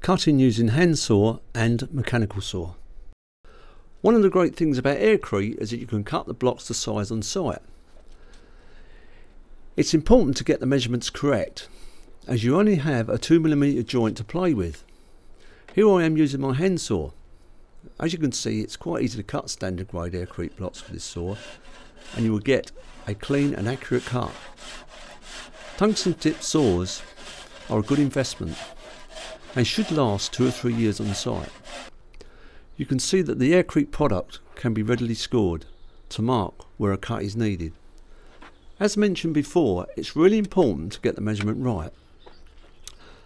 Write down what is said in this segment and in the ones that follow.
cutting using hand saw and mechanical saw. One of the great things about aircrete is that you can cut the blocks to size on site. It's important to get the measurements correct as you only have a 2mm joint to play with. Here I am using my handsaw. As you can see it's quite easy to cut standard grade aircrete blocks with this saw and you will get a clean and accurate cut. Tungsten tipped saws are a good investment and should last two or three years on site. You can see that the aircrete product can be readily scored to mark where a cut is needed. As mentioned before, it's really important to get the measurement right.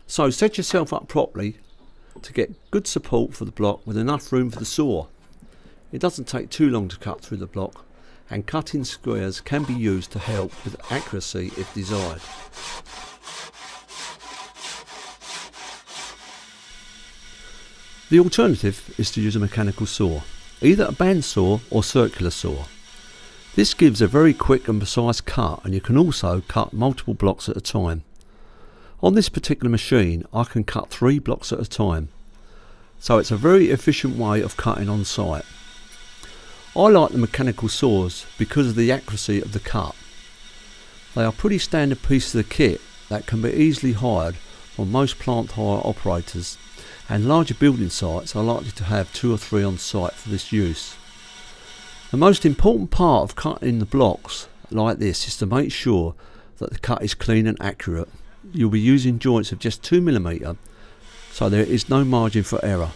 So set yourself up properly to get good support for the block with enough room for the saw. It doesn't take too long to cut through the block and cutting squares can be used to help with accuracy if desired. The alternative is to use a mechanical saw, either a bandsaw or circular saw. This gives a very quick and precise cut and you can also cut multiple blocks at a time. On this particular machine I can cut three blocks at a time, so it's a very efficient way of cutting on site. I like the mechanical saws because of the accuracy of the cut. They are pretty standard pieces of kit that can be easily hired from most plant hire operators and larger building sites are likely to have two or three on site for this use. The most important part of cutting the blocks like this is to make sure that the cut is clean and accurate. You'll be using joints of just 2mm so there is no margin for error.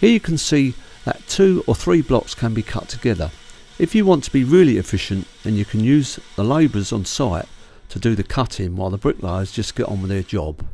Here you can see that two or three blocks can be cut together. If you want to be really efficient then you can use the labourers on site to do the cutting while the bricklayers just get on with their job.